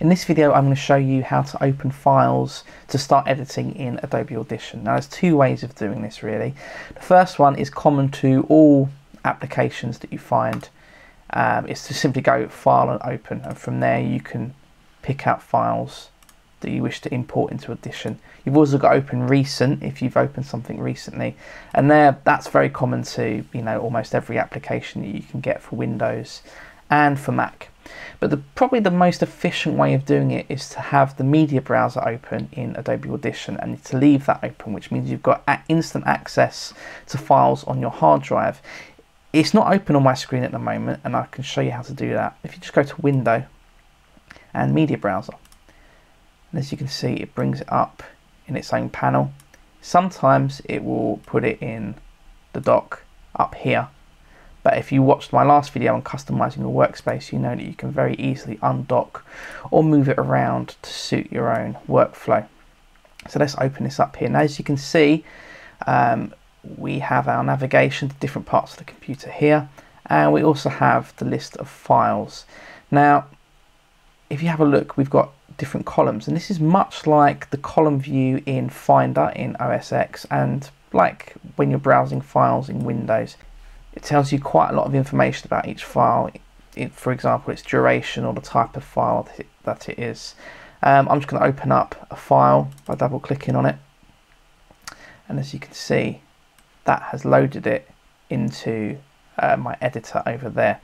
In this video I'm going to show you how to open files to start editing in Adobe Audition. Now there's two ways of doing this really. The first one is common to all applications that you find. Um, is to simply go file and open and from there you can pick out files that you wish to import into Audition. You've also got open recent if you've opened something recently and there that's very common to you know almost every application that you can get for Windows and for Mac. But the, probably the most efficient way of doing it is to have the media browser open in Adobe Audition and to leave that open, which means you've got instant access to files on your hard drive. It's not open on my screen at the moment and I can show you how to do that. If you just go to Window and Media Browser, and as you can see it brings it up in its own panel. Sometimes it will put it in the dock up here but if you watched my last video on customizing your workspace, you know that you can very easily undock or move it around to suit your own workflow. So let's open this up here. Now, as you can see, um, we have our navigation to different parts of the computer here, and we also have the list of files. Now, if you have a look, we've got different columns, and this is much like the column view in Finder in OS X and like when you're browsing files in Windows it tells you quite a lot of information about each file. It, for example, its duration or the type of file that it is. Um, I'm just going to open up a file by double clicking on it. And as you can see, that has loaded it into uh, my editor over there.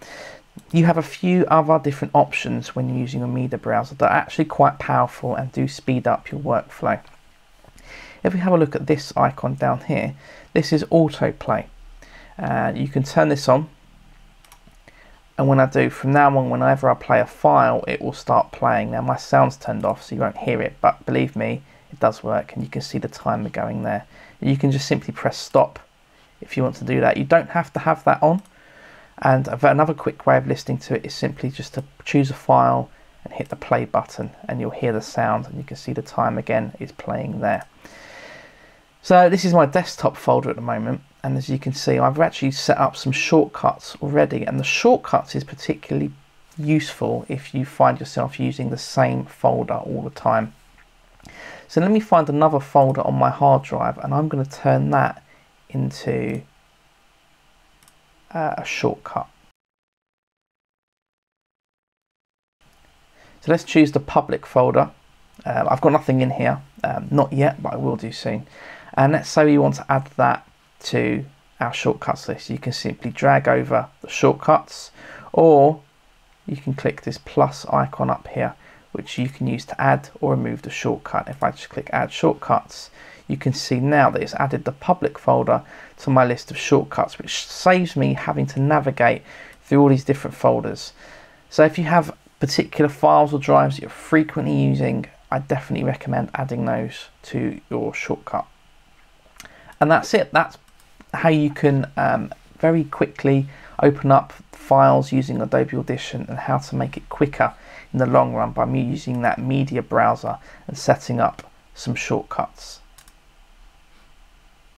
You have a few other different options when using a media browser that are actually quite powerful and do speed up your workflow. If we have a look at this icon down here, this is autoplay and you can turn this on. And when I do from now on whenever I play a file it will start playing. Now my sound's turned off so you won't hear it but believe me it does work and you can see the timer going there. You can just simply press stop if you want to do that. You don't have to have that on. And another quick way of listening to it is simply just to choose a file and hit the play button and you'll hear the sound and you can see the time again is playing there so this is my desktop folder at the moment and as you can see I've actually set up some shortcuts already and the shortcuts is particularly useful if you find yourself using the same folder all the time. So let me find another folder on my hard drive and I'm going to turn that into uh, a shortcut. So let's choose the public folder. Um, I've got nothing in here, um, not yet, but I will do soon. And let's say we want to add that to our shortcuts list. You can simply drag over the shortcuts or you can click this plus icon up here which you can use to add or remove the shortcut. If I just click add shortcuts you can see now that it's added the public folder to my list of shortcuts which saves me having to navigate through all these different folders. So if you have particular files or drives that you're frequently using I definitely recommend adding those to your shortcut. And that's it. That's how you can um, very quickly open up files using Adobe Audition and how to make it quicker in the long run by me using that media browser and setting up some shortcuts.